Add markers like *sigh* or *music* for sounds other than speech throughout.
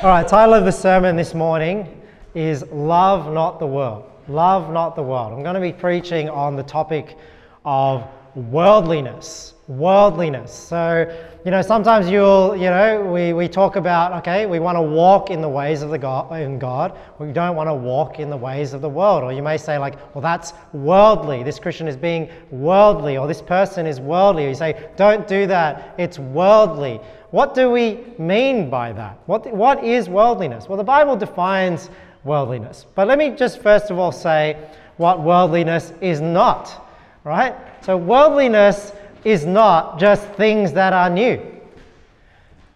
All right, title of the sermon this morning is Love Not the World. Love Not the World. I'm going to be preaching on the topic of worldliness. Worldliness. So, you know, sometimes you'll, you know, we, we talk about, okay, we want to walk in the ways of the God, in God. We don't want to walk in the ways of the world. Or you may say, like, well, that's worldly. This Christian is being worldly, or this person is worldly. Or you say, don't do that. It's worldly. What do we mean by that? What, what is worldliness? Well, the Bible defines worldliness. But let me just first of all say what worldliness is not, right? So, worldliness is not just things that are new.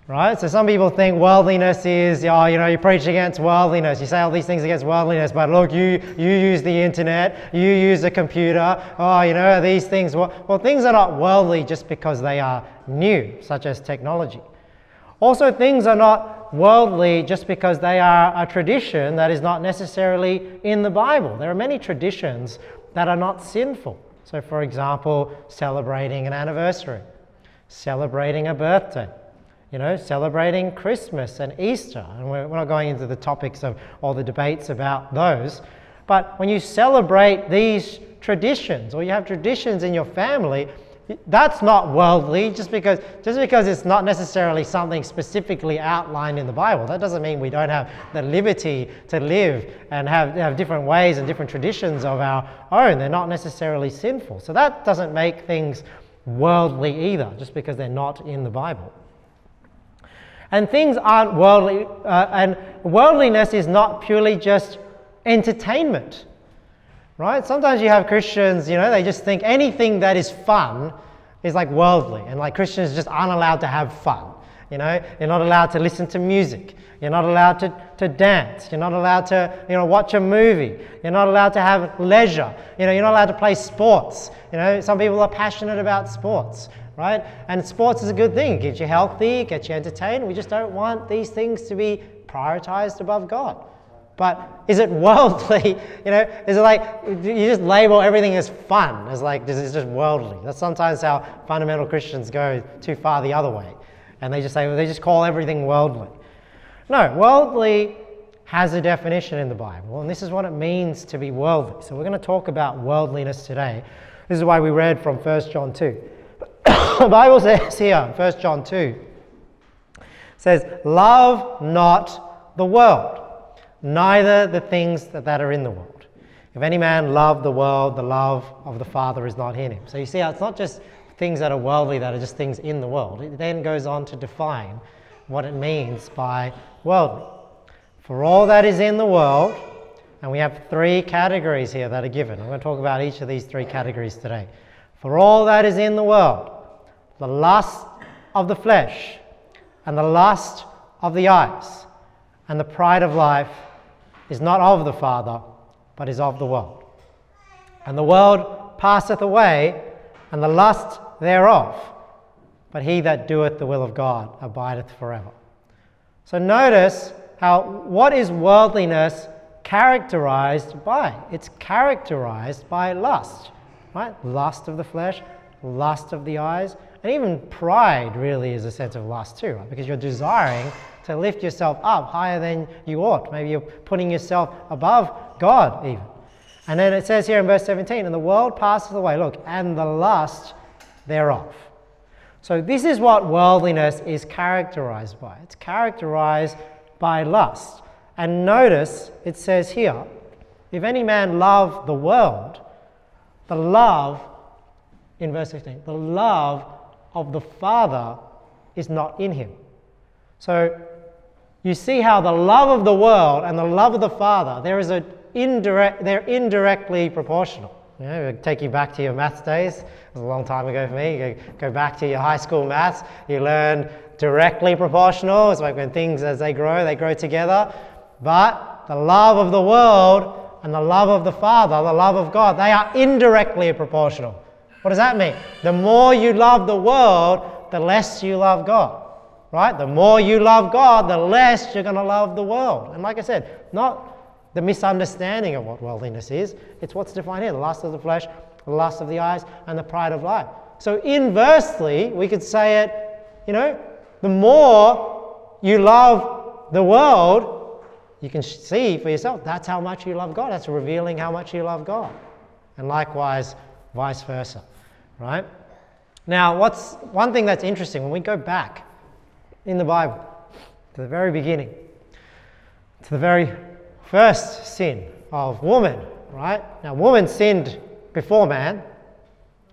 Right? So some people think worldliness is, oh, you know, you preach against worldliness. You say all these things against worldliness, but look, you, you use the internet, you use a computer. Oh, you know, these things. Well, well, things are not worldly just because they are new, such as technology. Also, things are not worldly just because they are a tradition that is not necessarily in the Bible. There are many traditions that are not sinful. So, for example, celebrating an anniversary, celebrating a birthday, you know, celebrating Christmas and Easter. And we're, we're not going into the topics of all the debates about those. But when you celebrate these traditions, or you have traditions in your family, that's not worldly. Just because just because it's not necessarily something specifically outlined in the bible that doesn't mean we don't have the liberty to live and have, have different ways and different traditions of our own. They're not necessarily sinful. So that doesn't make things worldly either just because they're not in the bible. And things aren't worldly uh, and worldliness is not purely just entertainment right? Sometimes you have Christians, you know, they just think anything that is fun is like worldly, and like Christians just aren't allowed to have fun. You know, you're not allowed to listen to music. You're not allowed to, to dance. You're not allowed to, you know, watch a movie. You're not allowed to have leisure. You know, you're not allowed to play sports. You know, some people are passionate about sports, right? And sports is a good thing. It keeps you healthy, gets you entertained. We just don't want these things to be prioritized above God. But is it worldly? *laughs* You know, is it like you just label everything as fun? As like this is just worldly. That's sometimes how fundamental Christians go too far the other way, and they just say well, they just call everything worldly. No, worldly has a definition in the Bible, and this is what it means to be worldly. So we're going to talk about worldliness today. This is why we read from 1 John 2. *coughs* the Bible says here, 1 John 2, says, Love not the world neither the things that, that are in the world. If any man love the world, the love of the Father is not in him. So you see, it's not just things that are worldly that are just things in the world. It then goes on to define what it means by worldly. For all that is in the world, and we have three categories here that are given. I'm going to talk about each of these three categories today. For all that is in the world, the lust of the flesh, and the lust of the eyes, and the pride of life is not of the Father, but is of the world. And the world passeth away, and the lust thereof. But he that doeth the will of God abideth forever. So notice how what is worldliness characterized by? It's characterized by lust, right? Lust of the flesh, lust of the eyes, and even pride really is a sense of lust too, right? Because you're desiring to lift yourself up higher than you ought. Maybe you're putting yourself above God, even. And then it says here in verse 17, and the world passes away, look, and the lust thereof. So, this is what worldliness is characterized by. It's characterized by lust. And notice it says here, if any man love the world, the love, in verse 16, the love of the Father is not in him. So you see how the love of the world and the love of the Father, there is a indirect, they're indirectly proportional. You know, take you back to your maths days. It was a long time ago for me. You go back to your high school maths. You learn directly proportional. It's like when things, as they grow, they grow together. But the love of the world and the love of the Father, the love of God, they are indirectly proportional. What does that mean? The more you love the world, the less you love God right? The more you love God, the less you're going to love the world. And like I said, not the misunderstanding of what worldliness is, it's what's defined here the lust of the flesh, the lust of the eyes, and the pride of life. So, inversely, we could say it, you know, the more you love the world, you can see for yourself, that's how much you love God. That's revealing how much you love God. And likewise, vice versa, right? Now, what's one thing that's interesting when we go back in the Bible to the very beginning, to the very first sin of woman, right? Now, woman sinned before man,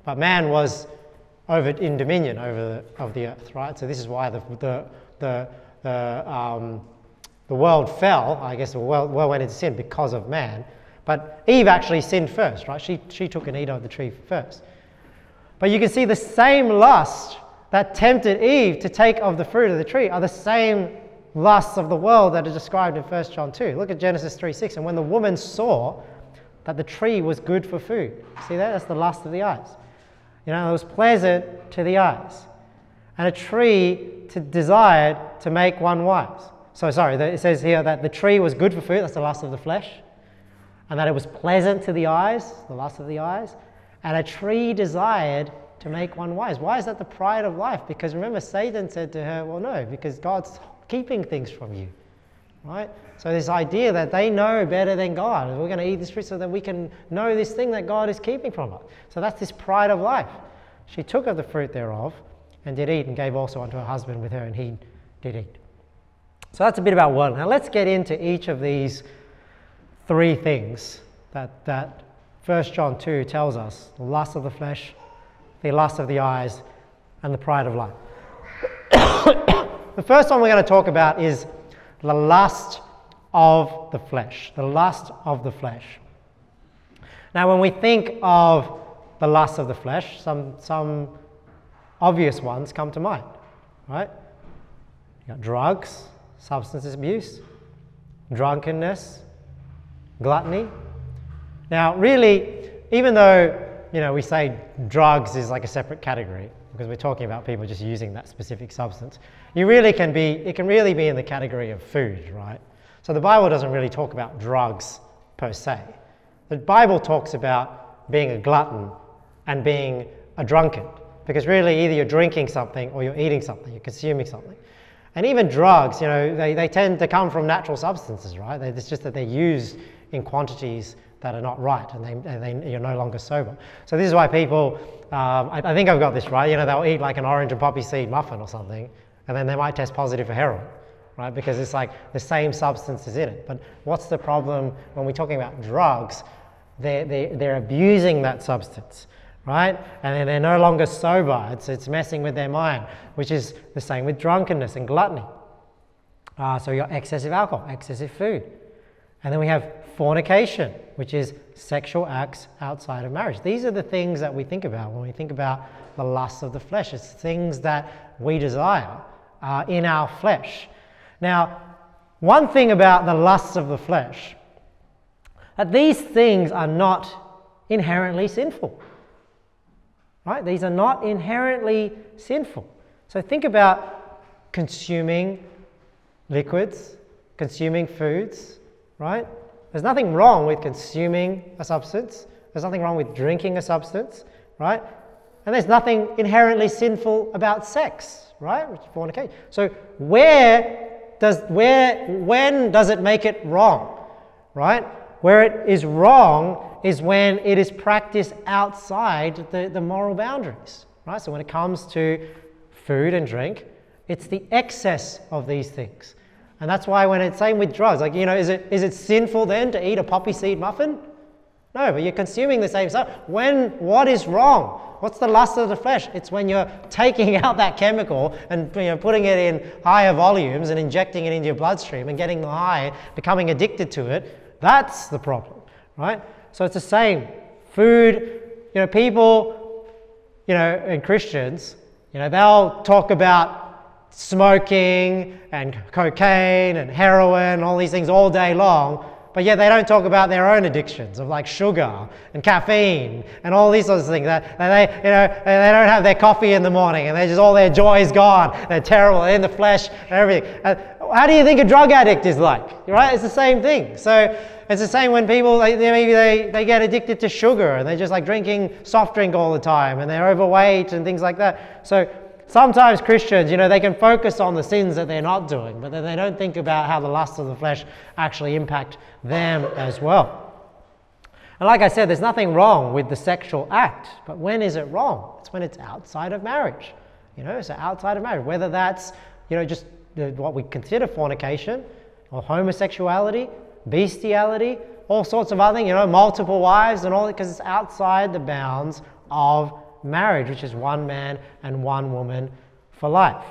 but man was over in dominion over the, of the earth, right? So this is why the the the the, um, the world fell. I guess the world, world went into sin because of man. But Eve actually sinned first, right? She she took and ate of the tree first. But you can see the same lust that tempted Eve to take of the fruit of the tree are the same lusts of the world that are described in 1 John 2. Look at Genesis 3 6. And when the woman saw that the tree was good for food, see that? That's the lust of the eyes. You know, it was pleasant to the eyes. And a tree to desired to make one wise. So, sorry, it says here that the tree was good for food, that's the lust of the flesh. And that it was pleasant to the eyes, the lust of the eyes. And a tree desired to make one wise. Why is that the pride of life? Because remember, Satan said to her, Well, no, because God's keeping things from you. Right? So, this idea that they know better than God, we're going to eat this fruit so that we can know this thing that God is keeping from us. So, that's this pride of life. She took of the fruit thereof and did eat, and gave also unto her husband with her, and he did eat. So, that's a bit about one. Now, let's get into each of these three things that, that 1 John 2 tells us the lust of the flesh, the lust of the eyes, and the pride of life. *coughs* The first one we're going to talk about is the lust of the flesh. The lust of the flesh. Now, when we think of the lust of the flesh, some, some obvious ones come to mind, right? You got drugs, substance abuse, drunkenness, gluttony. Now, really, even though you know we say drugs is like a separate category, because we're talking about people just using that specific substance. You really can be, it can really be in the category of food, right? So the Bible doesn't really talk about drugs per se. The Bible talks about being a glutton and being a drunkard, because really either you're drinking something or you're eating something, you're consuming something. And even drugs, you know, they, they tend to come from natural substances, right? It's just that they're used in quantities that are not right and, they, and they, you're no longer sober. So this is why people, um, I, I, think I've got this right, you know, they'll eat like an orange and poppy seed muffin or something and then they might test positive for heroin, right? Because it's like the same substance is in it. But what's the problem when we're talking about drugs? They're, they're, they're abusing that substance, right? And then they're no longer sober. It's, it's messing with their mind, which is the same with drunkenness and gluttony. Uh, so you got excessive alcohol, excessive food. And then we have fornication, which is sexual acts outside of marriage. These are the things that we think about when we think about the lusts of the flesh. It's things that we desire uh, in our flesh. Now, one thing about the lusts of the flesh, that these things are not inherently sinful. Right? These are not inherently sinful. So think about consuming liquids, consuming foods, right? There's nothing wrong with consuming a substance. There's nothing wrong with drinking a substance, right? And there's nothing inherently sinful about sex, right? Which is fornication. So where does where when does it make it wrong? Right? Where it is wrong is when it is practiced outside the, the moral boundaries. Right? So when it comes to food and drink, it's the excess of these things. And that's why when it's same with drugs, like, you know, is it, is it sinful then to eat a poppy seed muffin? No, but you're consuming the same stuff. When, what is wrong? What's the lust of the flesh? It's when you're *laughs* taking out that chemical and you know, putting it in higher volumes and injecting it into your bloodstream and getting the high, becoming addicted to it. That's the problem, right? So it's the same. Food, you know, people, you know, and Christians, you know, they'll talk about smoking and cocaine and heroin, all these things all day long, but yet they don't talk about their own addictions of like sugar and caffeine and all these sorts of things. That, they, you know, they don't have their coffee in the morning and they're just all their joy is gone. They're terrible. They're in the flesh and everything. Uh, how do you think a drug addict is like? Right? It's the same thing. So it's the same when people they, maybe they, they get addicted to sugar and they're just like drinking soft drink all the time and they're overweight and things like that. So sometimes Christians, you know, they can focus on the sins that they're not doing, but then they don't think about how the lusts of the flesh actually impact them as well. And like I said, there's nothing wrong with the sexual act, but when is it wrong? It's when it's outside of marriage. You know, so outside of marriage, whether that's, you know, just what we consider fornication or homosexuality, bestiality, all sorts of other things, you know, multiple wives and all that, because it's outside the bounds of marriage, which is one man and one woman for life.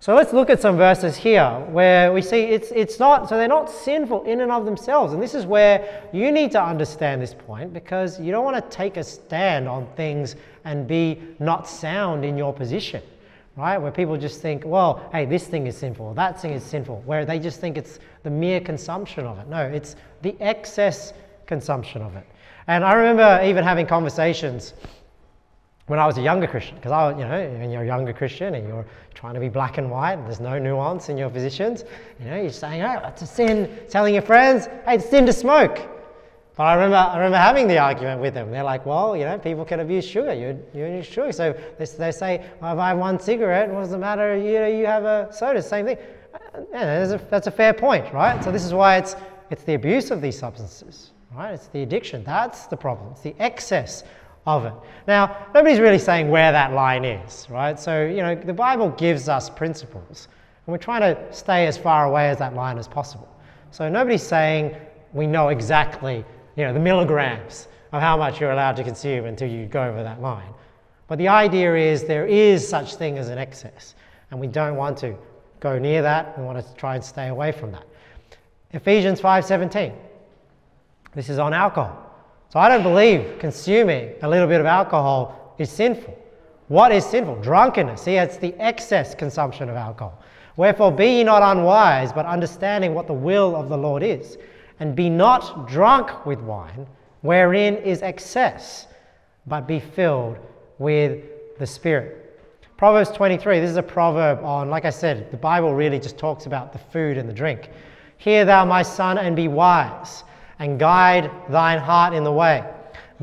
So let's look at some verses here where we see it's, it's not, so they're not sinful in and of themselves. And this is where you need to understand this point because you don't want to take a stand on things and be not sound in your position, right? Where people just think, well, hey, this thing is sinful, that thing is sinful, where they just think it's the mere consumption of it. No, it's the excess consumption of it. And I remember even having conversations when I was a younger Christian, because I, you know, when you're a younger Christian and you're trying to be black and white, and there's no nuance in your positions, you know, you're saying, oh, it's a sin, telling your friends, hey, it's sin to smoke. But I remember, I remember having the argument with them. They're like, well, you know, people can abuse sugar. You're, you use sugar. So they, they say, well, if I have one cigarette, what does it matter? You know, you have a soda, same thing. Uh, yeah, that's a, that's a fair point, right? So this is why it's, it's the abuse of these substances, right? It's the addiction. That's the problem. It's the excess Now, nobody's really saying where that line is, right? So, you know, the Bible gives us principles, and we're trying to stay as far away as that line as possible. So, nobody's saying we know exactly, you know, the milligrams of how much you're allowed to consume until you go over that line. But the idea is there is such thing as an excess, and we don't want to go near that. We want to try and stay away from that. Ephesians 5:17. This is on alcohol. So I don't believe consuming a little bit of alcohol is sinful. What is sinful? Drunkenness. See, it's the excess consumption of alcohol. Wherefore, be ye not unwise, but understanding what the will of the Lord is. And be not drunk with wine, wherein is excess, but be filled with the Spirit. Proverbs 23, this is a proverb on, like I said, the Bible really just talks about the food and the drink. Hear thou, my son, and be wise and guide thine heart in the way.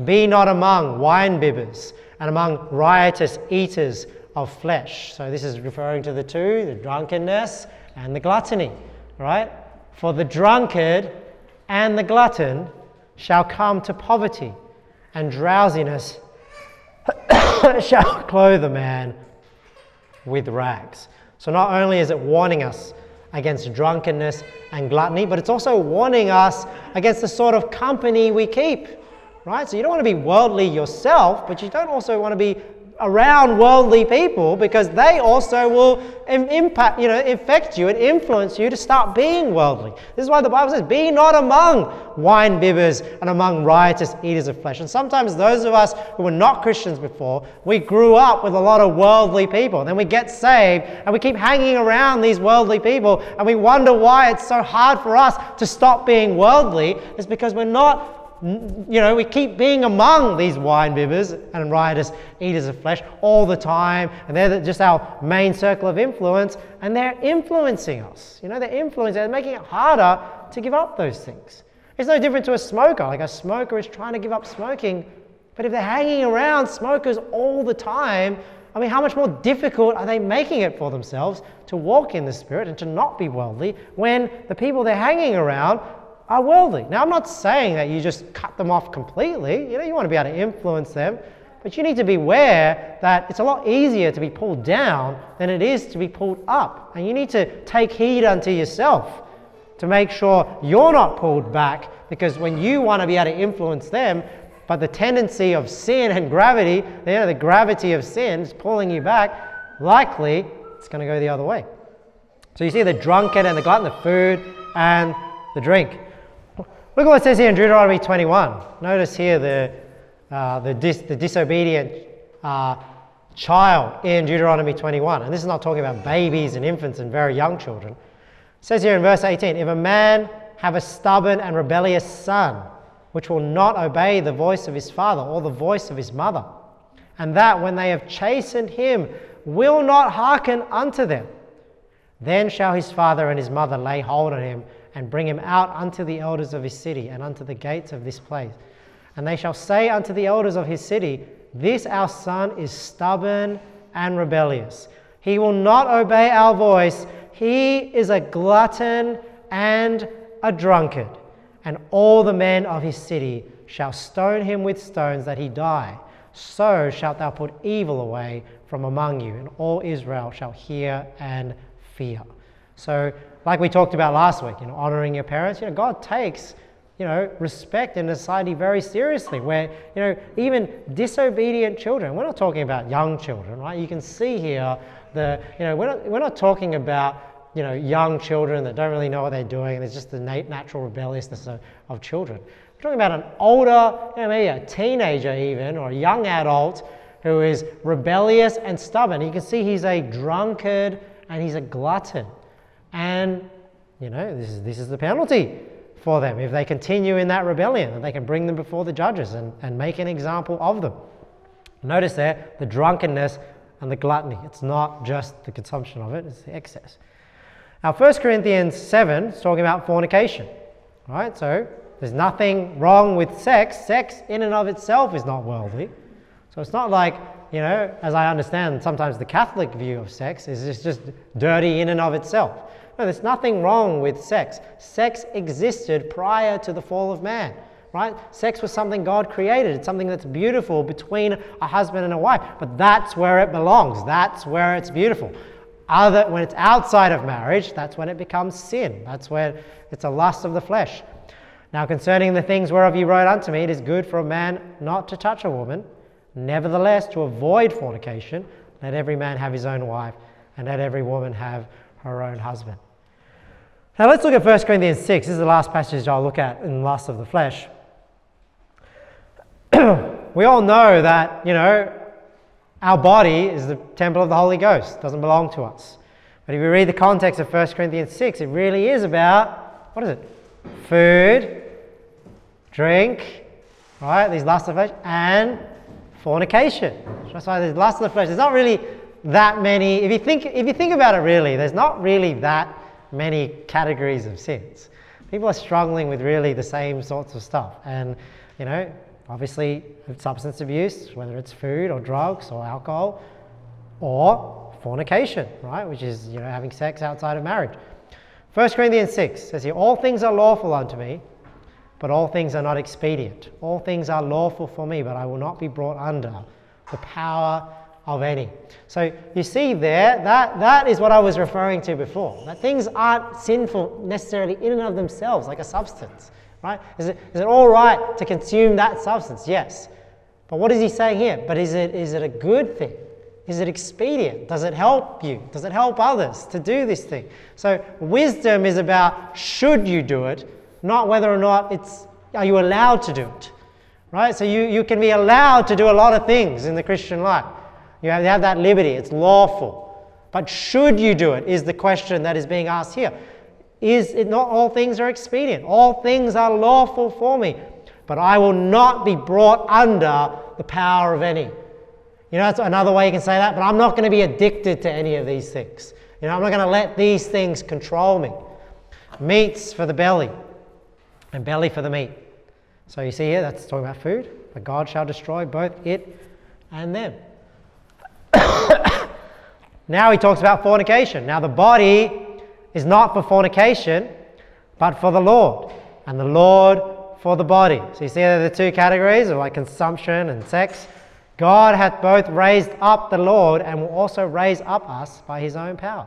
Be not among wine bibbers and among riotous eaters of flesh. So this is referring to the two, the drunkenness and the gluttony, right? For the drunkard and the glutton shall come to poverty, and drowsiness *coughs* shall clothe a man with rags. So not only is it warning us against drunkenness and gluttony, but it's also warning us against the sort of company we keep. Right? So you don't want to be worldly yourself, but you don't also want to be around worldly people because they also will impact, you know, affect you and influence you to start being worldly. This is why the Bible says, Be not among wine bibbers and among riotous eaters of flesh. And sometimes those of us who were not Christians before, we grew up with a lot of worldly people. Then we get saved and we keep hanging around these worldly people and we wonder why it's so hard for us to stop being worldly. It's because we're not you know, we keep being among these wine bibbers and riotous eaters of flesh all the time, and they're just our main circle of influence, and they're influencing us. You know, they're influencing, they're making it harder to give up those things. It's no different to a smoker. Like a smoker is trying to give up smoking, but if they're hanging around smokers all the time, I mean, how much more difficult are they making it for themselves to walk in the Spirit and to not be worldly when the people they're hanging around are worldly. Now, I'm not saying that you just cut them off completely. You know, you want to be able to influence them, but you need to be aware that it's a lot easier to be pulled down than it is to be pulled up. And you need to take heed unto yourself to make sure you're not pulled back because when you want to be able to influence them, but the tendency of sin and gravity, you know, the gravity of sin is pulling you back, likely it's going to go the other way. So you see the drunkard and the glutton, the food and the drink. Look at what it says here in Deuteronomy 21. Notice here the, uh, the, dis, the disobedient uh, child in Deuteronomy 21. And this is not talking about babies and infants and very young children. It says here in verse 18 If a man have a stubborn and rebellious son, which will not obey the voice of his father or the voice of his mother, and that when they have chastened him, will not hearken unto them, then shall his father and his mother lay hold on him and bring him out unto the elders of his city and unto the gates of this place. And they shall say unto the elders of his city, This our son is stubborn and rebellious. He will not obey our voice. He is a glutton and a drunkard. And all the men of his city shall stone him with stones that he die. So shalt thou put evil away from among you, and all Israel shall hear and fear. So, like we talked about last week, you know, honoring your parents, you know, God takes you know, respect in society very seriously, where, you know, even disobedient children, we're not talking about young children, right? You can see here the, you know, we're not, we're not talking about, you know, young children that don't really know what they're doing. It's just the natural rebelliousness of, of children. We're talking about an older, you know, maybe a teenager even, or a young adult who is rebellious and stubborn. You can see he's a drunkard and he's a glutton. And, you know, this is, this is the penalty for them if they continue in that rebellion, and they can bring them before the judges and, and make an example of them. Notice there the drunkenness and the gluttony. It's not just the consumption of it, it's the excess. Now, 1 Corinthians 7 is talking about fornication, right? So there's nothing wrong with sex. Sex in and of itself is not worldly. So it's not like, you know, as I understand, sometimes the Catholic view of sex is it's just dirty in and of itself. No, there's nothing wrong with sex. Sex existed prior to the fall of man, right? Sex was something God created. It's something that's beautiful between a husband and a wife. But that's where it belongs. That's where it's beautiful. Other, when it's outside of marriage, that's when it becomes sin. That's where it's a lust of the flesh. Now, concerning the things whereof you wrote unto me, it is good for a man not to touch a woman. Nevertheless, to avoid fornication, let every man have his own wife, and let every woman have her own husband. Now let's look at 1 Corinthians 6. This is the last passage I'll look at in lust of the flesh. *clears throat* we all know that, you know, our body is the temple of the Holy Ghost, it doesn't belong to us. But if you read the context of 1 Corinthians 6, it really is about, what is it? Food, drink, right? These lust of the flesh, and fornication. That's why there's lust of the flesh. There's not really that many, if you think, if you think about it really, there's not really that many categories of sins. People are struggling with really the same sorts of stuff. And, you know, obviously substance abuse, whether it's food or drugs or alcohol, or fornication, right, which is, you know, having sex outside of marriage. 1 Corinthians 6 says here, All things are lawful unto me, but all things are not expedient. All things are lawful for me, but I will not be brought under the power of any. So you see there, that, that is what I was referring to before. That things aren't sinful necessarily in and of themselves, like a substance. Right? Is it, is it all right to consume that substance? Yes. But what is he saying here? But is it, is it a good thing? Is it expedient? Does it help you? Does it help others to do this thing? So wisdom is about should you do it, not whether or not it's are you allowed to do it. Right? So you, you can be allowed to do a lot of things in the Christian life. You have, you have that liberty, it's lawful. But should you do it, is the question that is being asked here. Is it not all things are expedient? All things are lawful for me, but I will not be brought under the power of any. You know, that's another way you can say that, but I'm not going to be addicted to any of these things. You know, I'm not going to let these things control me. Meats for the belly, and belly for the meat. So you see here, that's talking about food. But God shall destroy both it and them. *coughs* now he talks about fornication. Now the body is not for fornication, but for the Lord, and the Lord for the body. So you see there are the two categories of like consumption and sex. God hath both raised up the Lord and will also raise up us by his own power.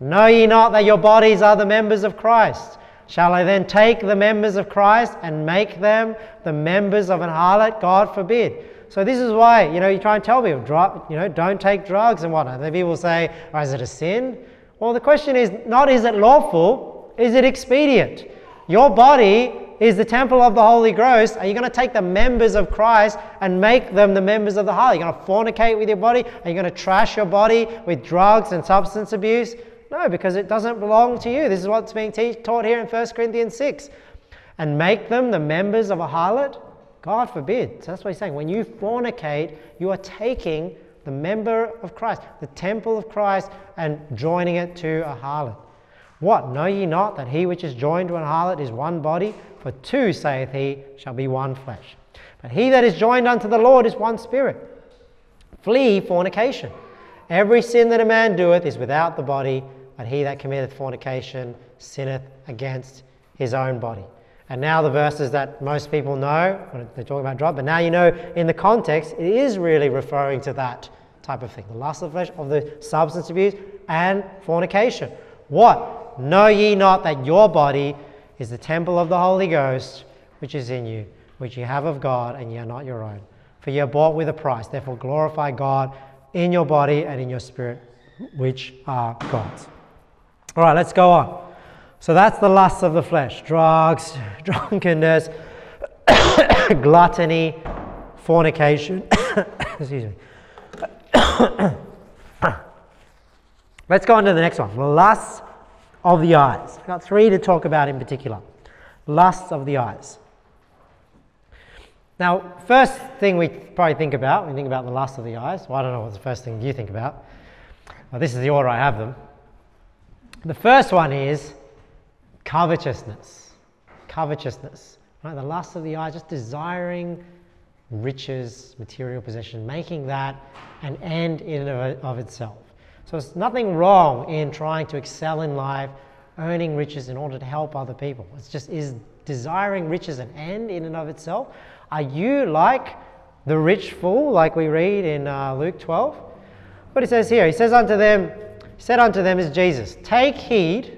Know ye not that your bodies are the members of Christ? Shall I then take the members of Christ and make them the members of an harlot? God forbid. So this is why, you know, you try and tell people, you know, don't take drugs and whatnot. Then people say, oh, is it a sin? Well, the question is not is it lawful, is it expedient? Your body is the temple of the Holy Ghost. Are you going to take the members of Christ and make them the members of the heart? Are you going to fornicate with your body? Are you going to trash your body with drugs and substance abuse? No, because it doesn't belong to you. This is what's being te- taught here in 1 Corinthians 6. And make them the members of a harlot? God forbid. So that's what he's saying. When you fornicate, you are taking the member of Christ, the temple of Christ, and joining it to a harlot. What? Know ye not that he which is joined to an harlot is one body? For two, saith he, shall be one flesh. But he that is joined unto the Lord is one spirit. Flee fornication. Every sin that a man doeth is without the body, but he that committeth fornication sinneth against his own body. And now the verses that most people know, they're talking about drug, but now you know in the context, it is really referring to that type of thing the lust of the flesh, of the substance abuse, and fornication. What? Know ye not that your body is the temple of the Holy Ghost, which is in you, which you have of God, and ye are not your own? For ye are bought with a price. Therefore, glorify God in your body and in your spirit, which are God's. All right, let's go on. So that's the lusts of the flesh drugs, *coughs* drunkenness, *coughs* gluttony, fornication. *coughs* Excuse me. Let's go on to the next one. The lusts of the eyes. I've got three to talk about in particular. Lusts of the eyes. Now, first thing we probably think about, when we think about the lust of the eyes, well, I don't know what's the first thing you think about. Well, this is the order I have them. The first one is covetousness. Covetousness. Right? The lust of the eye, just desiring riches, material possession, making that an end in and of itself. So it's nothing wrong in trying to excel in life, earning riches in order to help other people. It's just is desiring riches an end in and of itself? Are you like the rich fool, like we read in uh, Luke 12? But he says here, he says unto them, said unto them is Jesus, take heed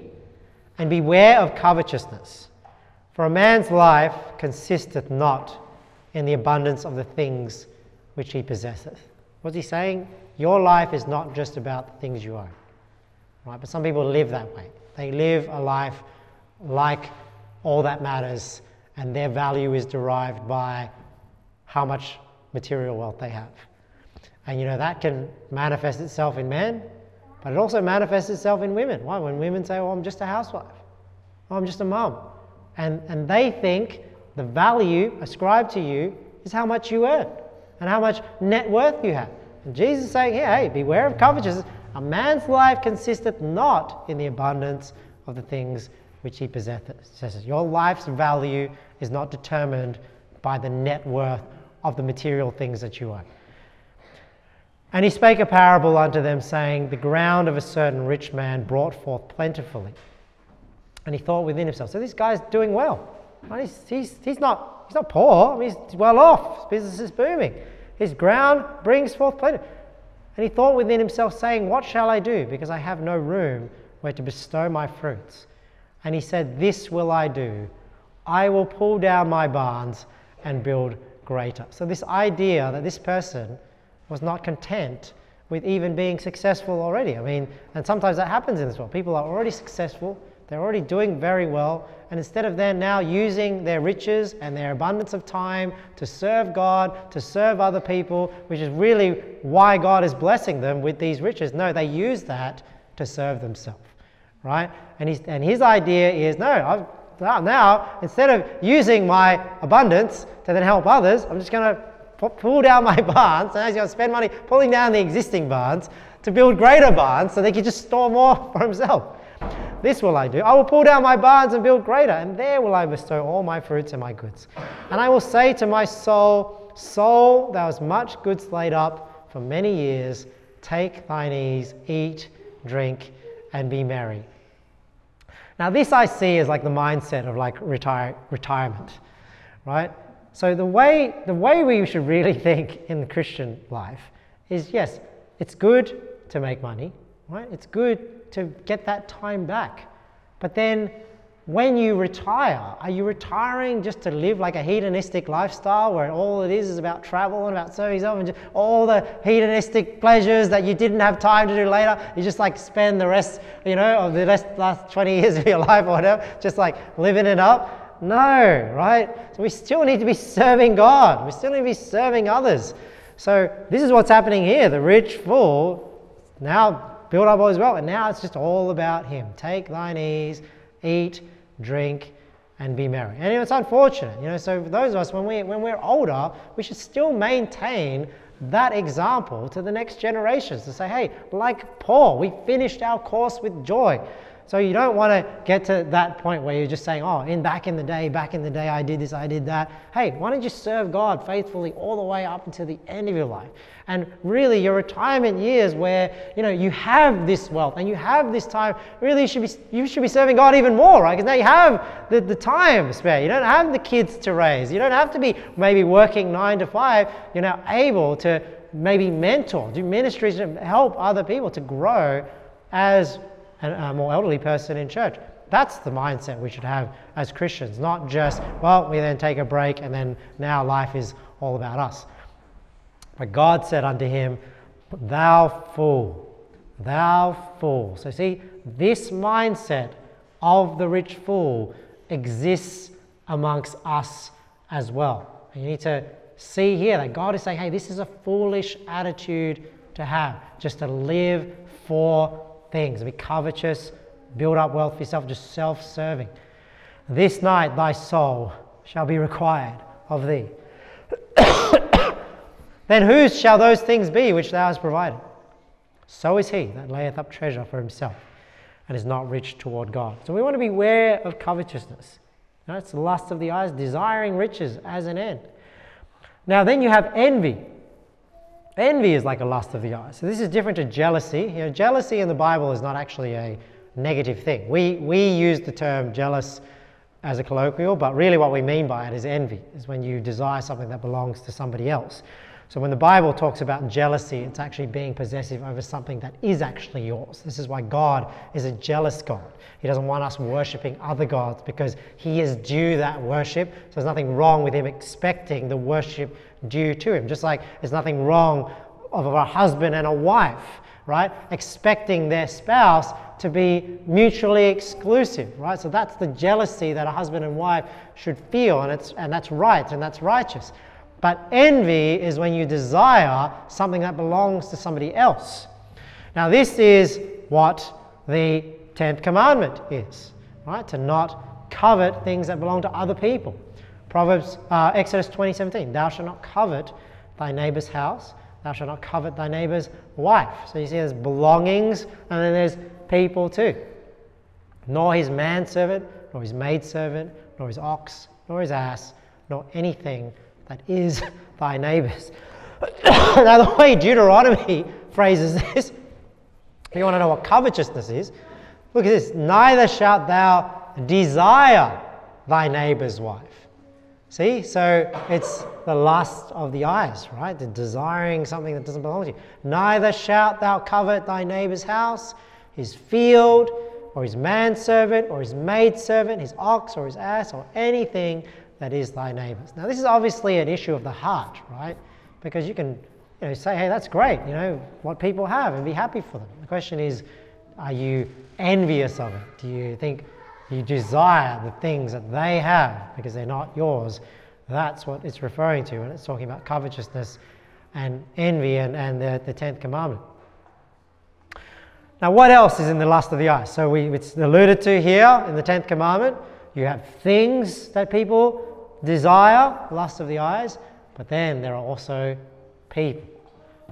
and beware of covetousness. For a man's life consisteth not in the abundance of the things which he possesseth. What's he saying? Your life is not just about the things you own. Right? But some people live that way. They live a life like all that matters and their value is derived by how much material wealth they have. And you know, that can manifest itself in men, but it also manifests itself in women. Why? When women say, Oh, I'm just a housewife, oh, I'm just a mum. And, and they think the value ascribed to you is how much you earn and how much net worth you have. And Jesus is saying, hey, beware of covetousness. A man's life consisteth not in the abundance of the things which he possesses. Your life's value is not determined by the net worth of the material things that you own. And he spake a parable unto them, saying, The ground of a certain rich man brought forth plentifully. And he thought within himself, So this guy's doing well. He's, he's, he's, not, he's not poor, he's well off. His business is booming. His ground brings forth plenty. And he thought within himself, saying, What shall I do? Because I have no room where to bestow my fruits. And he said, This will I do. I will pull down my barns and build greater. So, this idea that this person was not content with even being successful already. I mean, and sometimes that happens in this world. People are already successful, they're already doing very well, and instead of then now using their riches and their abundance of time to serve God, to serve other people, which is really why God is blessing them with these riches, no, they use that to serve themselves right? And, he's, and his idea is no, I've, now instead of using my abundance to then help others, I'm just going to pull down my *laughs* barns. And going to spend money pulling down the existing barns to build greater barns so they can just store more *laughs* for himself. This will I do. I will pull down my barns and build greater, and there will I bestow all my fruits and my goods. And I will say to my soul, Soul, thou hast much goods laid up for many years. Take thine ease, eat, drink, and be merry. Now, this I see as like the mindset of like retire, retirement, right? So the way the way we should really *laughs* think in the Christian life is yes, it's good to make money, right? It's good to get that time back, but then when you retire, are you retiring just to live like a hedonistic lifestyle where all it is is about travel and about serving yourself and just all the hedonistic pleasures that you didn't have time to do later? You just like spend the rest, you know, of the last, last 20 *laughs* years of your life or whatever, just like living it up? No, right? So we still need to be serving God. We still need to be serving others. So this is what's happening here. The rich fool now build up all his wealth, and now it's just all about him. Take thine ease, eat, drink, and be merry. And it's unfortunate, you know. So for those of us, when we when we're older, we should still maintain that example to the next generations to say, hey, like Paul, we finished our course with joy. So you don't want to get to that point where you're just saying, oh, in back in the day, back in the day, I did this, I did that. Hey, why don't you serve God faithfully all the way up until the end of your life? And really, your retirement years where you know you have this wealth and you have this time, really you should be you should be serving God even more, right? Because now you have the, the time spare. You don't have the kids to raise. You don't have to be maybe working nine to five. You're now able to maybe mentor, do ministries to help other people to grow as a more elderly person in church. That's the mindset we should have as Christians, not just, well, we then take a break and then now life is all about us. But God said unto him, Thou fool, thou fool. So, see, this mindset of the rich fool exists amongst us as well. And you need to see here that God is saying, hey, this is a foolish attitude to have, just to live for things, be covetous, build up wealth for yourself, just self serving. This night thy soul shall be required of thee. *coughs* then whose shall those things be which thou hast provided? So is he that layeth up treasure for himself and is not rich toward God. So we want to beware of covetousness. It's the lust of the eyes, desiring riches as an end. Now, then you have envy. Envy is like a lust of the eyes. So this is different to jealousy. You know, jealousy in the Bible is not actually a negative thing. We, we use the term jealous as a colloquial, but really what we mean by it is envy, is when you desire something that belongs to somebody else. So when the Bible talks about jealousy, it's actually being possessive over something that is actually yours. This is why God is a jealous God. He doesn't want us worshipping other gods because he is due that worship. So there's nothing wrong with him expecting the worship due to him. Just like there's nothing wrong of a husband and a wife, right? Expecting their spouse to be mutually exclusive, right? So that's the jealousy that a husband and wife should feel, and, it's, and that's right and that's righteous. But envy is when you desire something that belongs to somebody else. Now, this is what the 10th commandment is, right? To not covet things that belong to other people. Proverbs, uh, Exodus 20 17, thou shalt not covet thy neighbor's house, thou shalt not covet thy neighbor's wife. So you see, there's belongings and then there's people too. Nor his manservant, nor his maidservant, nor his ox, nor his ass, nor anything that is *laughs* thy neighbor's. *coughs* now, the way Deuteronomy *laughs* phrases this, if you want to know what covetousness is, look at this. Neither shalt thou desire thy neighbor's wife. See, so it's the lust of the eyes, right? The desiring something that doesn't belong to you. Neither shalt thou covet thy neighbor's house, his field, or his manservant, or his maidservant, his ox, or his ass, or anything that is thy neighbor's. Now, this is obviously an issue of the heart, right? Because you can you know, say, hey, that's great, you know, what people have and be happy for them. The question is, are you envious of it? Do you think you desire the things that they have because they're not yours? That's what it's referring to when it's talking about covetousness and envy and, and the, the 10th commandment. Now, what else is in the lust of the eyes? So we, it's alluded to here in the 10th commandment. You have things that people desire, lust of the eyes, but then there are also people,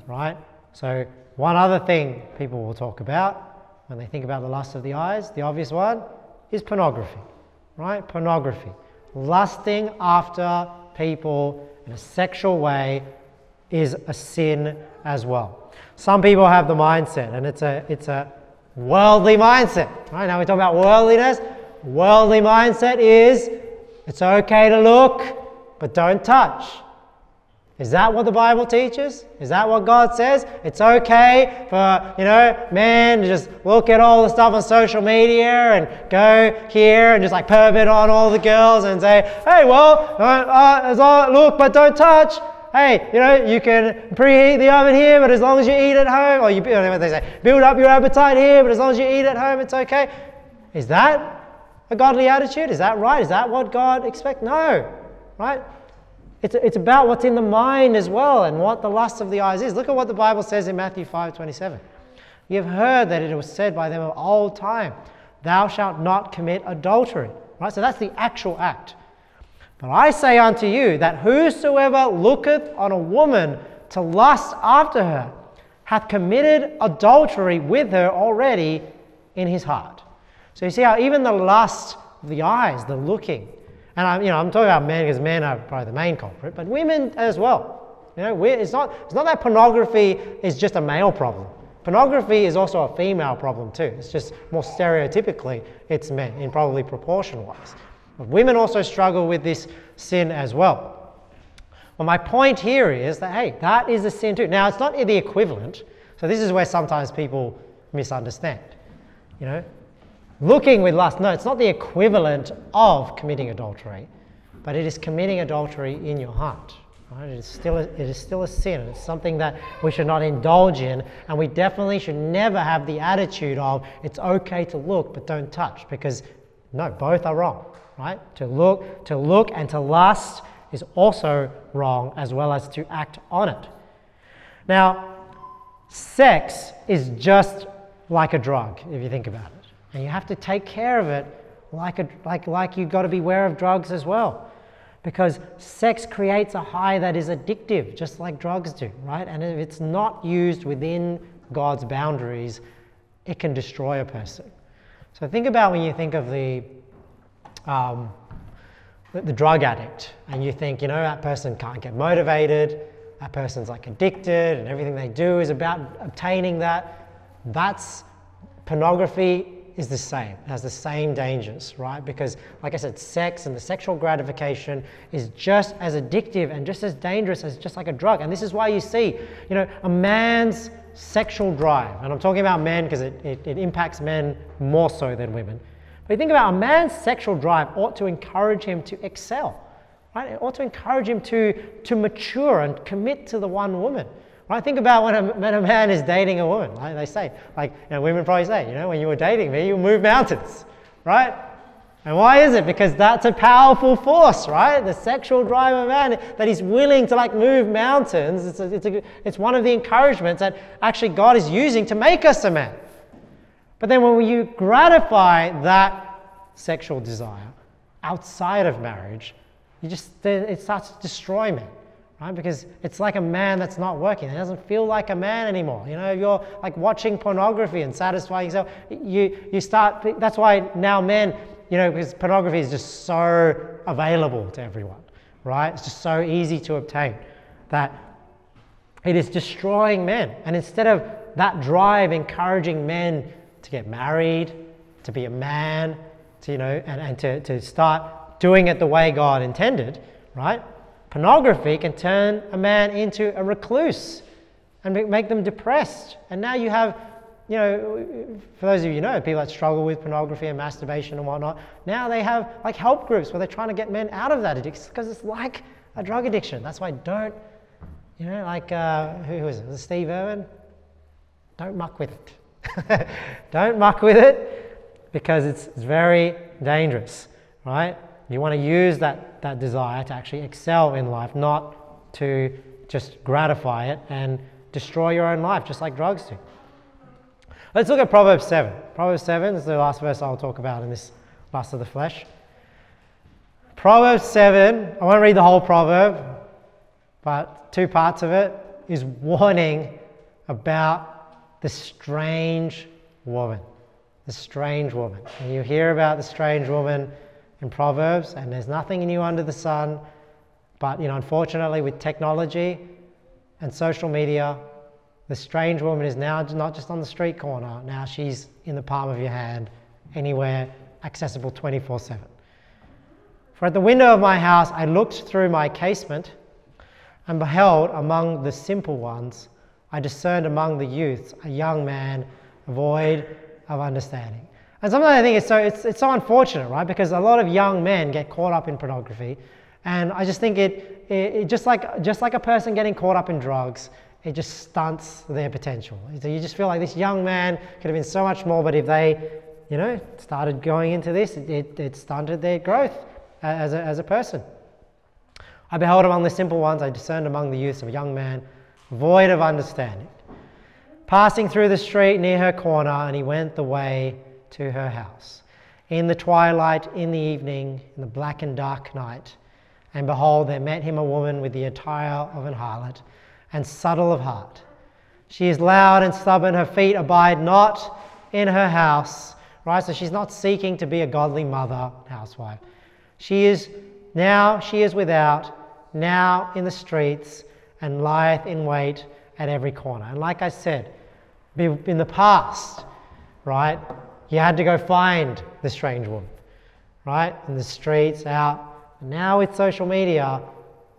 right? So, one other thing people will talk about when they think about the lust of the eyes, the obvious one, is pornography, right? Pornography. Lusting after people in a sexual way is a sin as well. Some people have the mindset, and it's a, it's a worldly mindset, right? Now we talk about worldliness. Worldly mindset is it's okay to look, but don't touch. Is that what the Bible teaches? Is that what God says? It's okay for, you know, man to just look at all the stuff on social media and go here and just like pervert on all the girls and say, hey, well, uh, uh, look, but don't touch. Hey, you know, you can preheat the oven here, but as long as you eat at home, or you, what they say, build up your appetite here, but as long as you eat at home, it's okay. Is that a godly attitude? Is that right? Is that what God expects? No, right? It's, it's about what's in the mind as well and what the lust of the eyes is. Look at what the Bible says in Matthew 5 27. You have heard that it was said by them of old time, Thou shalt not commit adultery. Right? So that's the actual act. But I say unto you that whosoever looketh on a woman to lust after her hath committed adultery with her already in his heart. So you see how even the lust of the eyes, the looking, and I'm, you know, I'm talking about men because men are probably the main culprit, but women as well. You know, it's not, it's not that pornography is just a male problem. Pornography is also a female problem too. It's just more stereotypically, it's men in probably proportion wise. But women also struggle with this sin as well. Well, my point here is that, hey, that is a sin too. Now, it's not the equivalent. So, this is where sometimes people misunderstand. You know, looking with lust, no, it's not the equivalent of committing adultery, but it is committing adultery in your heart. Right? It, is still a, it is still a sin. It's something that we should not indulge in, and we definitely should never have the attitude of it's okay to look but don't touch, because no, both are wrong. Right? To look, to look, and to lust is also wrong, as well as to act on it. Now, sex is just like a drug, if you think about it. And you have to take care of it like, a, like, like you've got to be aware of drugs as well. Because sex creates a high that is addictive, just like drugs do, right? And if it's not used within God's boundaries, it can destroy a person. So think about when you think of the, um, the, the drug addict, and you think, you know, that person can't get motivated, that person's like addicted, and everything they do is about obtaining that. That's pornography is the same. Has the same dangers, right? Because, like I said, sex and the sexual gratification is just as addictive and just as dangerous as just like a drug. And this is why you see, you know, a man's sexual drive, and I'm talking about men because it, it, it impacts men more so than women. But you think about a man's sexual drive ought to encourage him to excel, right? It ought to encourage him to, to mature and commit to the one woman. Right? Think about when a, when a man is dating a woman. Right? They say, like, you know, women probably say, you know, when you were dating me, you moved mountains, right? And why is it? Because that's a powerful force, right? The sexual drive of man that he's willing to like move mountains. It's, a, it's, a, it's one of the encouragements that actually God is using to make us a man. But then when you gratify that sexual desire outside of marriage, you just it starts to destroy men right? Because it's like a man that's not working. It doesn't feel like a man anymore. You know, you're like watching pornography and satisfying yourself. You, you start, that's why now men, you know, because pornography is just so available to everyone, right? It's just so easy to obtain that it is destroying men. And instead of that drive encouraging men to get married, to be a man, to, you know, and, and to, to start doing it the way God intended, right? Pornography can turn a man into a recluse and make them depressed. And now you have, you know, for those of you know, people that struggle with pornography and masturbation and whatnot, now they have like help groups where they're trying to get men out of that addiction because it's like a drug addiction. That's why don't, you know, like, uh, who was it? Was it Steve Irwin? Don't muck with it. *laughs* don't muck with it because it's, it's very dangerous, right? You want to use that, that desire to actually excel in life, not to just gratify it and destroy your own life, just like drugs do. Let's look at Proverbs 7. Proverbs 7 is the last verse I'll talk about in this lust of the flesh. Proverbs 7, I won't read the whole proverb, but two parts of it is warning about the strange woman. The strange woman. And you hear about the strange woman in Proverbs, and there's nothing new under the sun. But you know, unfortunately, with technology and social media, the strange woman is now not just on the street corner. Now she's in the palm of your hand, anywhere, accessible 24/7. For at the window of my house I looked through my casement, and beheld among the simple ones, I discerned among the youths a young man void of understanding. And sometimes I think it's so, it's, it's so unfortunate, right? Because a lot of young men get caught up in pornography. And I just think it, it, it just, like, just like a person getting caught up in drugs, it just stunts their potential. So you just feel like this young man could have been so much more, but if they, you know, started going into this, it, it stunted their growth as a, as a person. I beheld among the simple ones, I discerned among the youths of a young man void of understanding, passing through the street near her corner, and he went the way to her house. In the twilight, in the evening, in the black and dark night, and behold, there met him a woman with the attire of an harlot, and subtle of heart. She is loud and stubborn, her feet abide not in her house. right? So she's not seeking to be a godly mother, housewife. She is now, she is without, now in the streets, and lieth in wait at every corner. And like I said, in the past, right, you had to go find the strange woman, right, in the streets, out. Now with social media,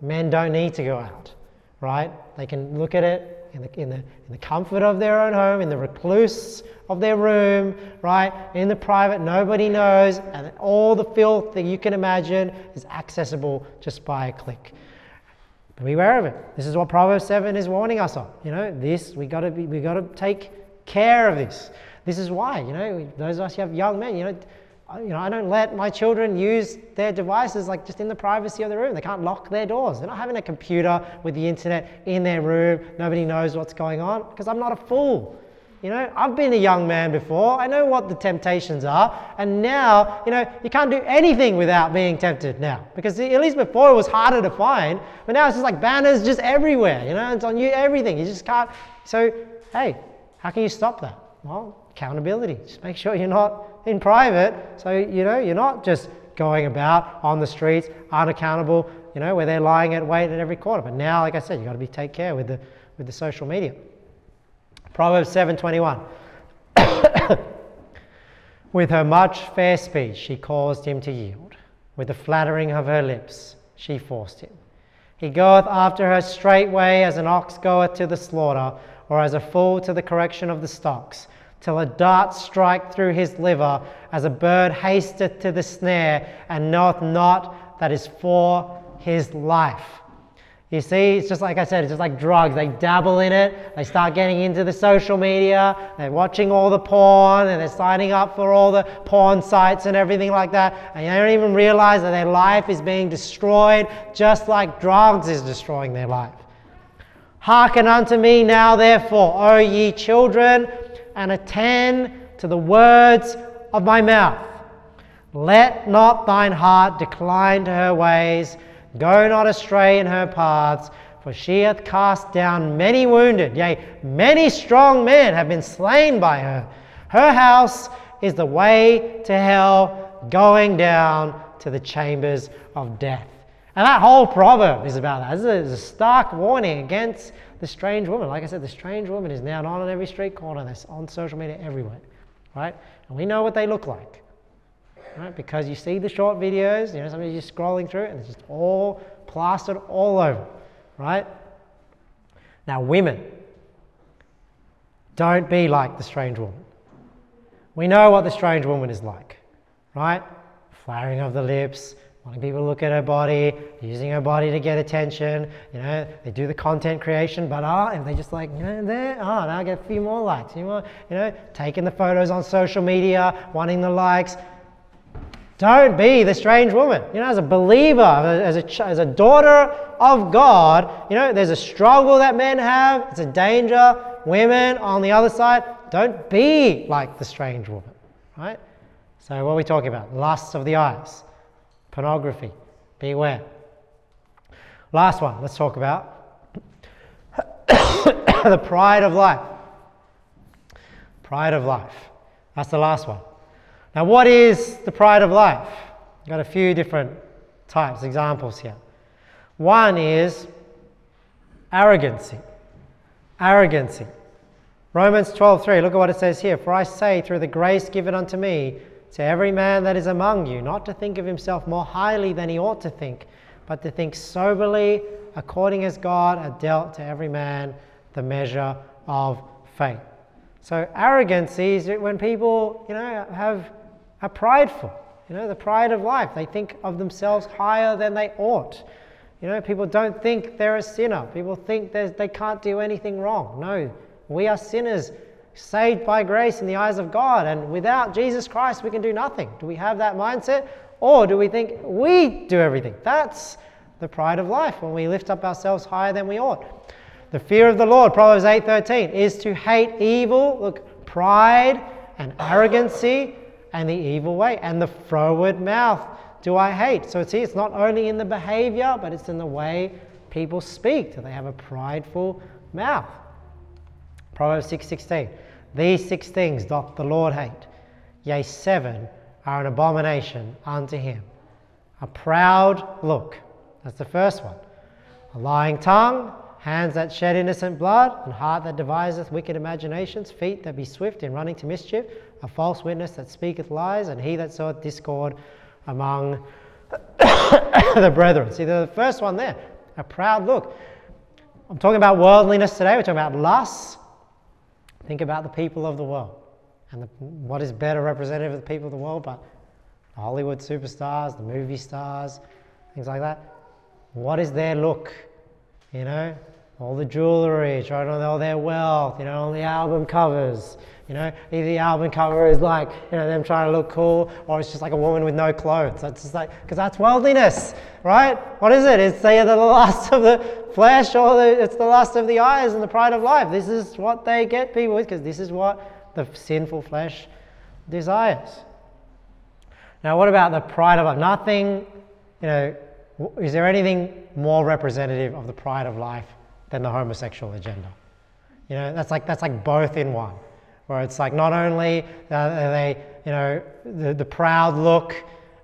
men don't need to go out, right? They can look at it in the, in, the, in the comfort of their own home, in the recluse of their room, right? In the private, nobody knows, and all the filth that you can imagine is accessible just by a click. Beware of it. This is what Proverbs 7 is warning us of. You know, this, we gotta be, we gotta take care of this. This is why, you know, those of us who have young men, you know, you know, I don't let my children use their devices like just in the privacy of the room. They can't lock their doors. They're not having a computer with the internet in their room. Nobody knows what's going on because I'm not a fool. You know, I've been a young man before. I know what the temptations are. And now, you know, you can't do anything without being tempted now. Because at least before it was harder to find. But now it's just like banners just everywhere. You know, it's on you, everything. You just can't. So, hey, how can you stop that? Well, accountability. Just make sure you're not in private. So, you know, you're not just going about on the streets, unaccountable, you know, where they're lying at wait at every corner. But now, like I said, you've got to be take care with the, with the social media. Proverbs 7.21 *coughs* With her much fair speech she caused him to yield. With the flattering of her lips she forced him. He goeth after her straightway as an ox goeth to the slaughter, or as a fool to the correction of the stocks till a dart strike through his liver, as a bird hasteth to the snare, and knoweth not that is for his life. You see, it's just like I said, it's just like drugs. They dabble in it, they start getting into the social media, they're watching all the porn, and they're signing up for all the porn sites and everything like that, and they don't even realize that their life is being destroyed just like drugs is destroying their life. Hearken unto me now, therefore, O ye children, and attend to the words of my mouth. Let not thine heart decline to her ways, go not astray in her paths, for she hath cast down many wounded, yea, many strong men have been slain by her. Her house is the way to hell, going down to the chambers of death. And that whole proverb is about that. This is a stark warning against the strange woman. Like I said, the strange woman is now not on every street corner. They're on social media everywhere, right? And we know what they look like, right? Because you see the short videos, you know, somebody's just scrolling through and it's just all plastered all over, right? Now, women, don't be like the strange woman. We know what the strange woman is like, right? Flaring of the lips, wanting people to look at her body, using her body to get attention. You know, they do the content creation, but ah, if they just like, you know, there, oh, now I get a few more likes, you you know, taking the photos on social media, wanting the likes. Don't be the strange woman. You know, as a believer, as a, as a daughter of God, you know, there's a struggle that men have, it's a danger. Women on the other side, don't be like the strange woman, right? So, what are we talking about? Lusts of the eyes pornography. Beware. Last one, let's talk about *coughs* the pride of life. Pride of life. That's the last one. Now, what is the pride of life? I've got a few different types, examples here. One is arrogancy. Arrogancy. Romans 12:3. Look at what it says here. For I say, through the grace given unto me, to every man that is among you, not to think of himself more highly than he ought to think, but to think soberly, according as God had dealt to every man the measure of faith. So arrogance is when people, you know, have are prideful. You know, the pride of life. They think of themselves higher than they ought. You know, people don't think they're a sinner. People think they can't do anything wrong. No, we are sinners saved by grace in the eyes of God, and without Jesus Christ, we can do nothing. Do we have that mindset? Or do we think we do everything? That's the pride of life when we lift up ourselves higher than we ought. The fear of the Lord, Proverbs 8:13, is to hate evil, look, pride and arrogancy and the evil way, and the froward mouth do I hate. So see, it's not only in the behavior, but it's in the way people speak. Do they have a prideful mouth? Proverbs 6:16. These six things doth the Lord hate. yea, seven, are an abomination unto him. A proud look, that's the first one. A lying tongue, hands that shed innocent blood, and heart that deviseth wicked imaginations, feet that be swift in running to mischief, a false witness that speaketh lies, and he that soweth discord among *coughs* the brethren. See, the first one there, a proud look. I'm talking about worldliness today, we're talking about lust. Think about the people of the world. And the, what is better representative of the people of the world but Hollywood superstars, the movie stars, things like that? What is their look? You know, all the jewelry, showing all their wealth, you know, all the album covers. You know, either the album cover is like, you know, them trying to look cool, or it's just like a woman with no clothes. That's just like, because that's worldliness, right? What is it? It's either the lust of the flesh or the, it's the lust of the eyes and the pride of life. This is what they get people with, because this is what the sinful flesh desires. Now, what about the pride of life? Nothing, you know, is there anything more representative of the pride of life than the homosexual agenda? You know, that's like that's like both in one, where it's like not only uh, are they, you know, the, the proud look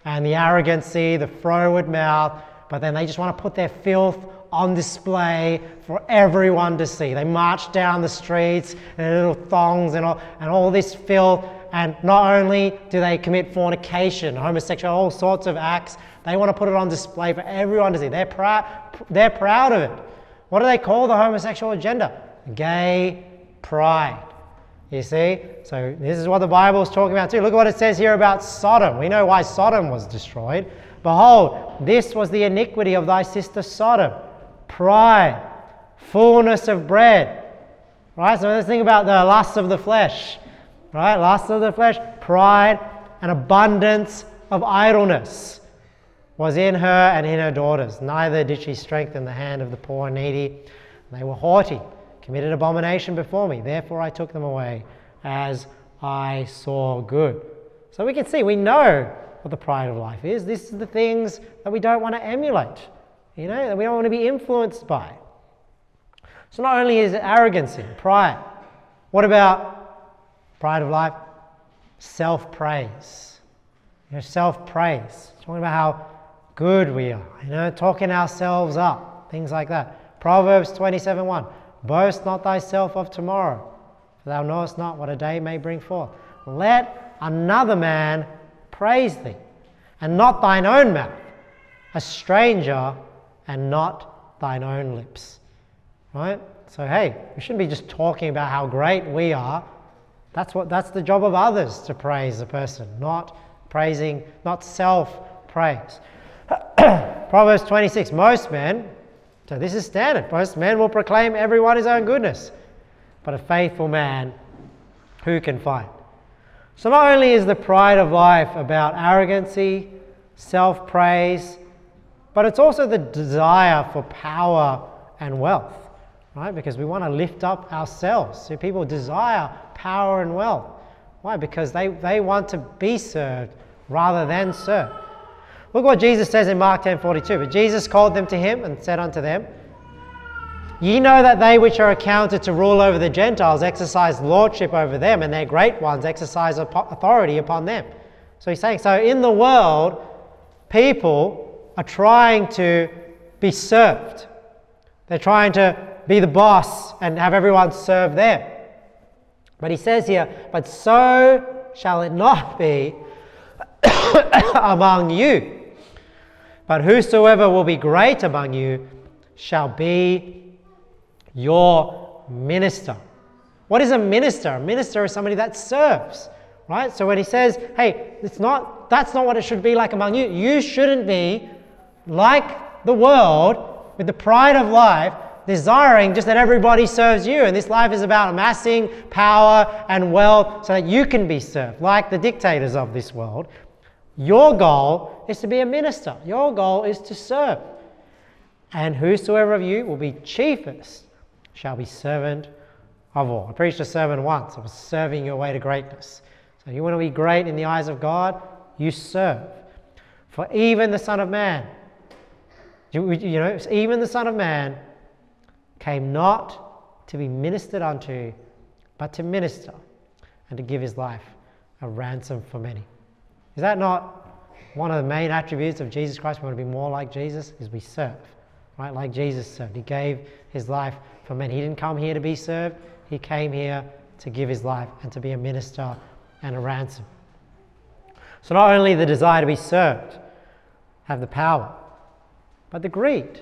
and the arrogancy, the froward mouth, but then they just want to put their filth on display for everyone to see. They march down the streets in little thongs and all, and all this filth. And not only do they commit fornication, homosexual, all sorts of acts, they want to put it on display for everyone to see. They're, proud, they're proud of it. What do they call the homosexual agenda? Gay pride. You see? So, this is what the Bible is talking about too. Look at what it says here about Sodom. We know why Sodom was destroyed. Behold, this was the iniquity of thy sister Sodom pride, fullness of bread. Right? So, let's think about the lust of the flesh. Right? Lust of the flesh, pride, and abundance of idleness was in her and in her daughters. Neither did she strengthen the hand of the poor and needy. They were haughty, committed abomination before me. Therefore I took them away as I saw good. So we can see, we know what the pride of life is. This is the things that we don't want to emulate, you know, that we don't want to be influenced by. So not only is it arrogancy, pride, what about pride of life? Self praise. You know, self praise. Talking about how good we are, you know, talking ourselves up, things like that. Proverbs 27 1. Boast not thyself of tomorrow, for thou knowest not what a day may bring forth. Let another man praise thee, and not thine own mouth, a stranger, and not thine own lips. Right? So, hey, we shouldn't be just talking about how great we are. That's, what, that's the job of others to praise a person, not praising, not self praise. *clears throat* Proverbs 26 Most men, so this is standard, most men will proclaim everyone his own goodness, but a faithful man who can find? So, not only is the pride of life about arrogancy, self praise, but it's also the desire for power and wealth, right? Because we want to lift up ourselves. So, people desire power and wealth. Why? Because they, they want to be served rather than serve. Look what Jesus says in Mark 10 42. But Jesus called them to him and said unto them, Ye know that they which are accounted to rule over the Gentiles exercise lordship over them, and their great ones exercise authority upon them. So he's saying, so in the world, people are trying to be served. They're trying to be the boss and have everyone serve them. But he says here, but so shall it not be *coughs* among you. But whosoever will be great among you shall be your minister. What is a minister? A minister is somebody that serves, right? So when he says, hey, it's not, that's not what it should be like among you, you shouldn't be like the world with the pride of life, desiring just that everybody serves you. And this life is about amassing power and wealth so that you can be served, like the dictators of this world. Your goal is to be a minister. Your goal is to serve. And whosoever of you will be chiefest shall be servant of all. I preached a sermon once. I was serving your way to greatness. So you want to be great in the eyes of God? You serve. For even the Son of Man, you, you know, even the Son of Man came not to be ministered unto, but to minister and to give his life a ransom for many. Is that not one of the main attributes of Jesus Christ? We want to be more like Jesus, is we serve, right? Like Jesus served. He gave his life for men. He didn't come here to be served, he came here to give his life and to be a minister and a ransom. So not only the desire to be served have the power, but the greed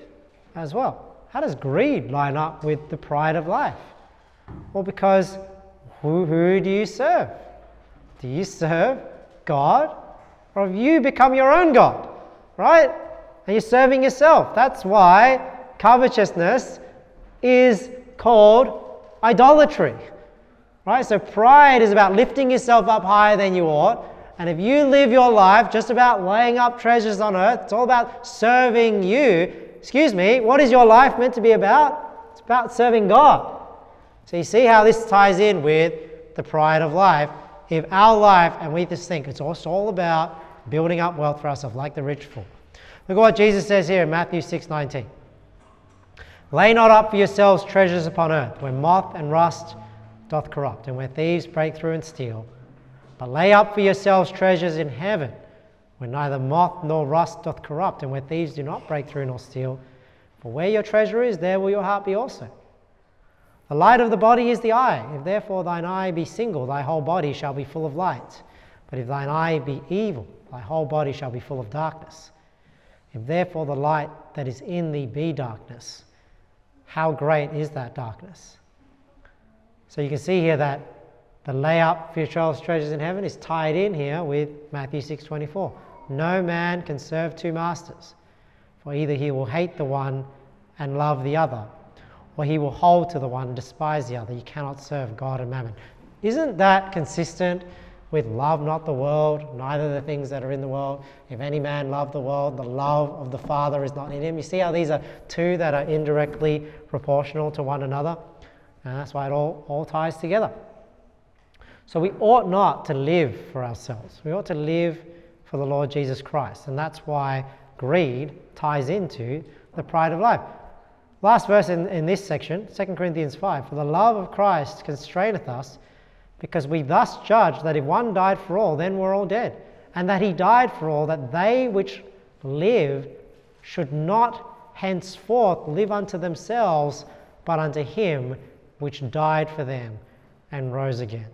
as well. How does greed line up with the pride of life? Well, because who, who do you serve? Do you serve God or have you become your own God? Right? And you're serving yourself. That's why covetousness is called idolatry. Right? So pride is about lifting yourself up higher than you ought. And if you live your life just about laying up treasures on earth, it's all about serving you. Excuse me, what is your life meant to be about? It's about serving God. So you see how this ties in with the pride of life. If our life, and we just think it's also all about building up wealth for ourselves, like the rich fool. Look at what Jesus says here in Matthew 6 19. Lay not up for yourselves treasures upon earth, where moth and rust doth corrupt, and where thieves break through and steal. But lay up for yourselves treasures in heaven, where neither moth nor rust doth corrupt, and where thieves do not break through nor steal. For where your treasure is, there will your heart be also. The light of the body is the eye. If therefore thine eye be single, thy whole body shall be full of light. But if thine eye be evil, thy whole body shall be full of darkness. If therefore the light that is in thee be darkness, how great is that darkness? So you can see here that the layup for your treasures in heaven is tied in here with Matthew 6:24. No man can serve two masters, for either he will hate the one and love the other, or he will hold to the one and despise the other. You cannot serve God and mammon. Isn't that consistent with love not the world, neither the things that are in the world? If any man love the world, the love of the Father is not in him. You see how these are two that are indirectly proportional to one another? And that's why it all, all ties together. So we ought not to live for ourselves. We ought to live for the Lord Jesus Christ. And that's why greed ties into the pride of life. Last verse in, in this section, 2 Corinthians 5 For the love of Christ constraineth us, because we thus judge that if one died for all, then we're all dead. And that he died for all, that they which live should not henceforth live unto themselves, but unto him which died for them and rose again.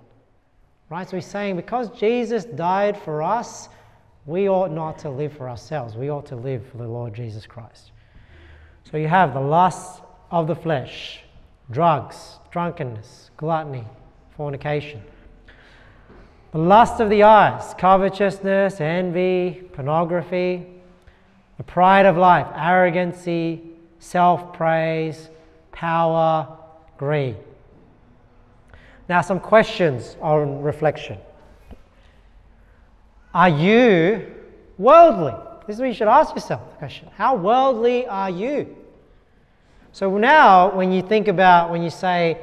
Right? So he's saying because Jesus died for us, we ought not to live for ourselves. We ought to live for the Lord Jesus Christ. So you have the lust of the flesh, drugs, drunkenness, gluttony, fornication. The lust of the eyes, covetousness, envy, pornography, the pride of life, arrogancy, self praise, power, greed. Now, some questions on reflection. Are you worldly? This is what you should ask yourself the question. How worldly are you? So now, when you think about, when you say,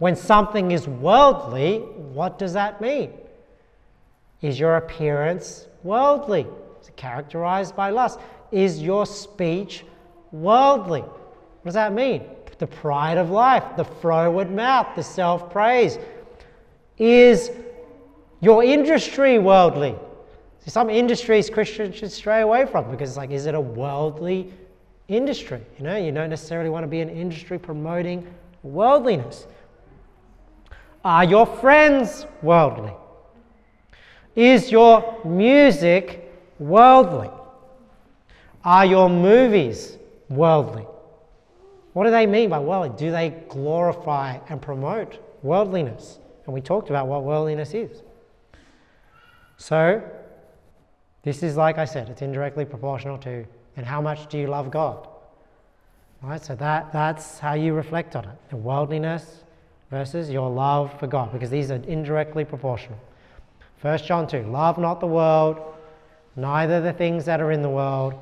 when something is worldly, what does that mean? Is your appearance worldly? Is it characterized by lust? Is your speech worldly? What does that mean? the pride of life, the froward mouth, the self praise. Is your industry worldly? See, some industries Christians should stray away from because it's like, is it a worldly industry? You know, you don't necessarily want to be an industry promoting worldliness. Are your friends worldly? Is your music worldly? Are your movies worldly? What do they mean by worldly? Do they glorify and promote worldliness? And we talked about what worldliness is. So, this is like I said, it's indirectly proportional to and how much do you love God? Right? So that, that's how you reflect on it. The worldliness versus your love for God, because these are indirectly proportional. 1 John 2 Love not the world, neither the things that are in the world.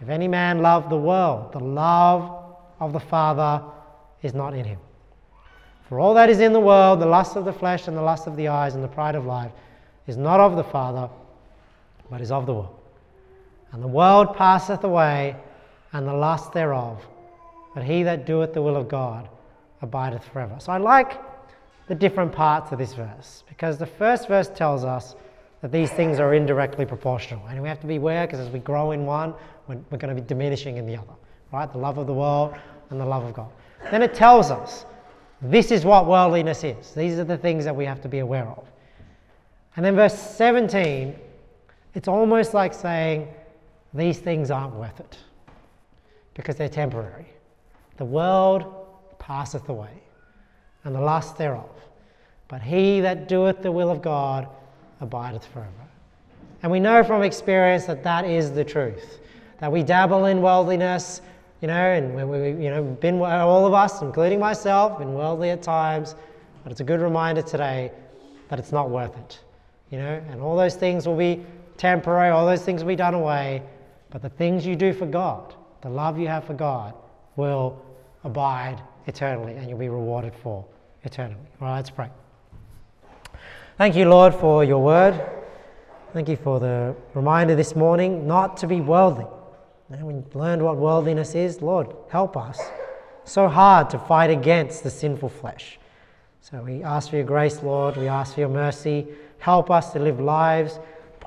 If any man love the world, the love of the Father is not in him. For all that is in the world, the lust of the flesh and the lust of the eyes and the pride of life, is not of the Father, but is of the world. And the world passeth away, and the lust thereof, but he that doeth the will of God abideth forever. So I like the different parts of this verse because the first verse tells us that these things are indirectly proportional. And we have to be aware because as we grow in one, we're, we're going to be diminishing in the other, right? The love of the world and the love of God. Then it tells us this is what worldliness is. These are the things that we have to be aware of. And then verse 17, it's almost like saying these things aren't worth it because they're temporary. The world passeth away, and the lust thereof. But he that doeth the will of God abideth forever. And we know from experience that that is the truth. That we dabble in worldliness, you know, and we, we, you know, been all of us, including myself, been worldly at times. But it's a good reminder today that it's not worth it, you know. And all those things will be temporary. All those things will be done away. But the things you do for God, the love you have for God, will abide eternally, and you'll be rewarded for eternally. All right, let's pray. Thank you, Lord, for your word. Thank you for the reminder this morning not to be worldly. And we learned what worldliness is. Lord, help us. So hard to fight against the sinful flesh. So we ask for your grace, Lord. We ask for your mercy. Help us to live lives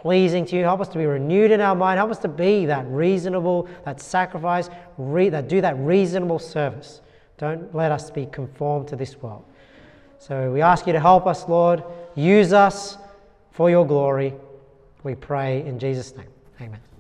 pleasing to you. Help us to be renewed in our mind. Help us to be that reasonable, that sacrifice, re- that do that reasonable service. Don't let us be conformed to this world. So we ask you to help us, Lord. Use us for your glory. We pray in Jesus' name. Amen.